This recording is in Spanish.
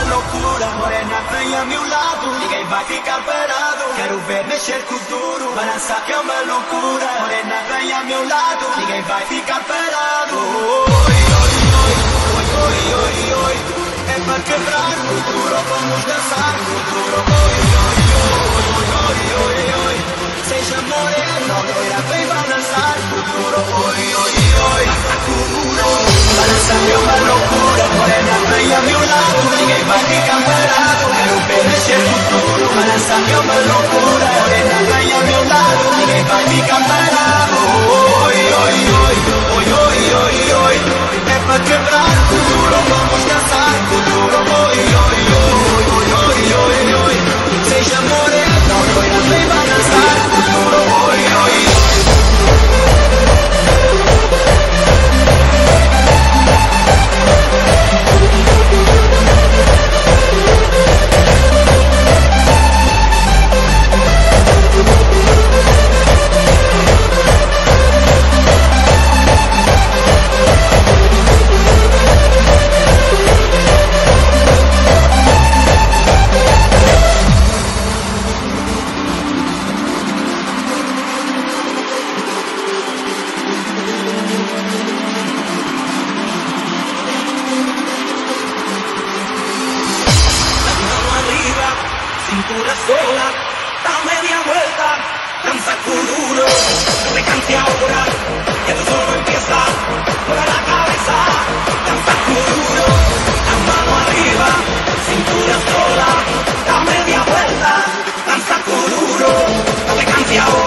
locura Morena feia a meu lado Ninguém vai ficar parado Quero ver mexer com duro Balançar que é uma loucura Morena feia a meu lado Ninguém vai ficar parado Oi, oi, oi Oi, oi, oi, oi É para quebrar o duro Vamos dançar o duro Oi, oi, oi Oi, oi, oi, Seja morena Loira, vem balançar o duro Oi, oi, oi Duro Balançar que é uma loucura cintura sola, da media vuelta, danza duro, no te canse ahora, que esto solo empieza, mueve la cabeza, danza duro, la mano arriba, cintura sola, da media vuelta, danza duro, no te canse ahora,